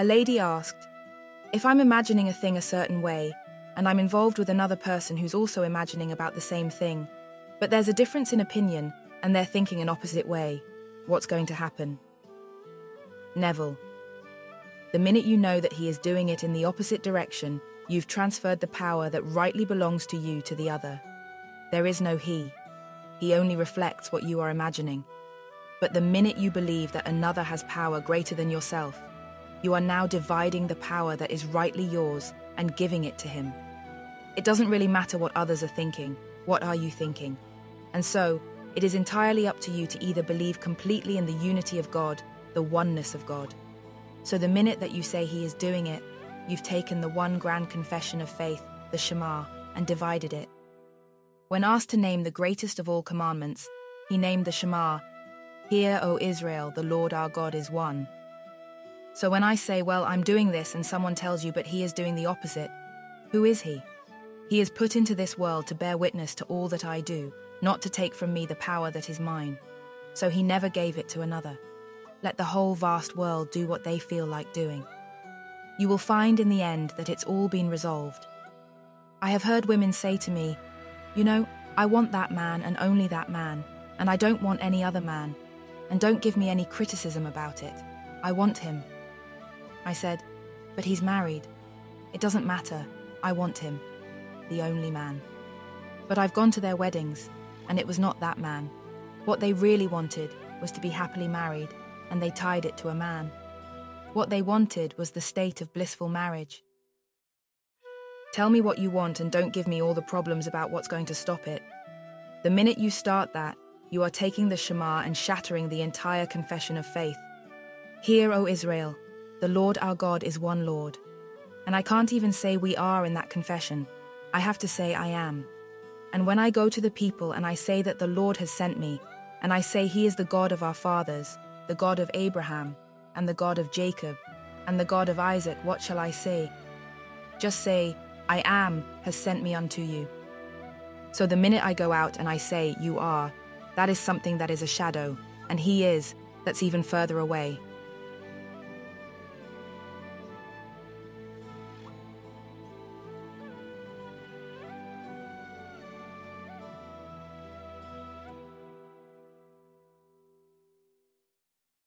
A lady asked, If I'm imagining a thing a certain way, and I'm involved with another person who's also imagining about the same thing, but there's a difference in opinion and they're thinking an opposite way, what's going to happen? Neville. The minute you know that he is doing it in the opposite direction, you've transferred the power that rightly belongs to you to the other. There is no he. He only reflects what you are imagining. But the minute you believe that another has power greater than yourself, you are now dividing the power that is rightly yours and giving it to him. It doesn't really matter what others are thinking, what are you thinking? And so, it is entirely up to you to either believe completely in the unity of God, the oneness of God. So the minute that you say He is doing it, you've taken the one grand confession of faith, the Shema, and divided it. When asked to name the greatest of all commandments, he named the Shema, Hear, O Israel, the Lord our God is one. So when I say, Well, I'm doing this, and someone tells you, but he is doing the opposite, who is he? He is put into this world to bear witness to all that I do, not to take from me the power that is mine. So he never gave it to another. Let the whole vast world do what they feel like doing. You will find in the end that it's all been resolved. I have heard women say to me, You know, I want that man and only that man, and I don't want any other man, and don't give me any criticism about it. I want him. I said, But he's married. It doesn't matter. I want him. The only man. But I've gone to their weddings, and it was not that man. What they really wanted was to be happily married, and they tied it to a man. What they wanted was the state of blissful marriage. Tell me what you want and don't give me all the problems about what's going to stop it. The minute you start that, you are taking the Shema and shattering the entire confession of faith. Hear, O Israel, the Lord our God is one Lord. And I can't even say we are in that confession. I have to say I am. And when I go to the people and I say that the Lord has sent me, and I say he is the God of our fathers, the God of Abraham, and the God of Jacob, and the God of Isaac, what shall I say? Just say, I am has sent me unto you. So the minute I go out and I say, You are, that is something that is a shadow, and he is, that's even further away.